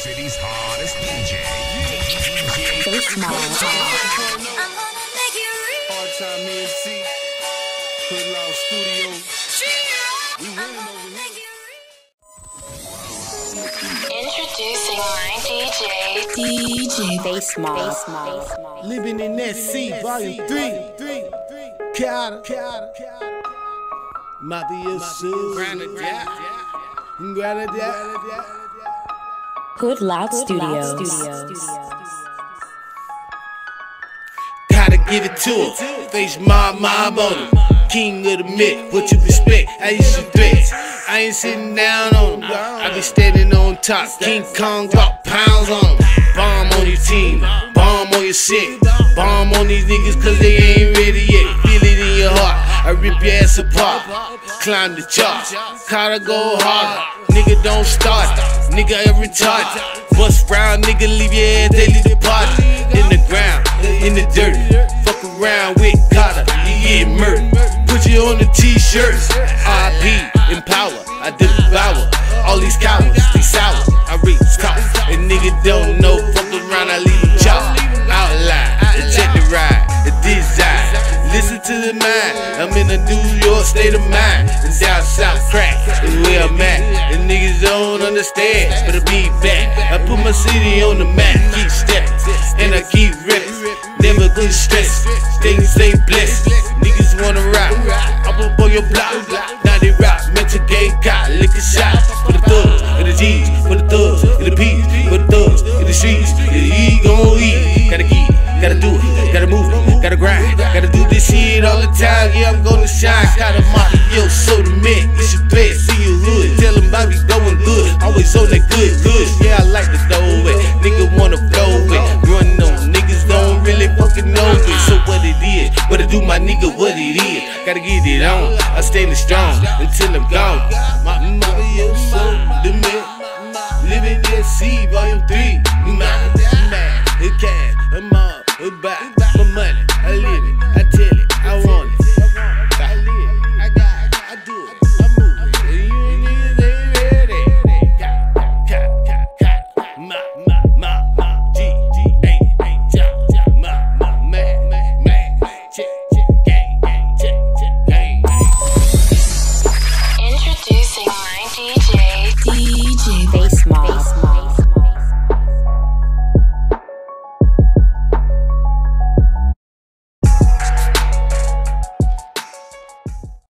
city's hottest DJ. So small. Hard time me and T. Put Law Studio. We winning over here. Introducing my DJ. DJ Face Mob. Living in that seat, volume 3. Cata. Mafia Sue. Granada. Granada. Hood Loud Studios. Gotta give it to him. Face my mob on him. King of the myth, what you respect? I used to threats. I ain't sitting down on him. I be standing on top. King Kong drop pounds on him. Bomb on your team, bomb on your shit. Bomb on these niggas cause they ain't ready yet. I rip your ass apart. Climb the charts. Gotta go harder. Nigga don't start. Nigga every retarded. Bust round, nigga leave your ass daily departed. In the ground, in the dirt. Fuck around with Cata, you get murdered. Put you on the t-shirts. RP, empower, I devour. All these cowards, they sour. I reach top. And nigga don't to the mind. I'm in a New York state of mind. And down south crack is where I'm at. And niggas don't understand, but I'll be back. I put my city on the map, keep stepping, and I keep ripping. Never good stress, things stay blessed. This shit all the time. Yeah, I'm gonna shine. Got a mock yo, so the man, it's your best, see your hood. Tell them I be going good, always on that good, good. Yeah, I like to throw it, nigga wanna flow it. Run on niggas don't really fucking know it. So what it is, what do, my nigga, what it is. Gotta get it on, I'm stay strong until I'm.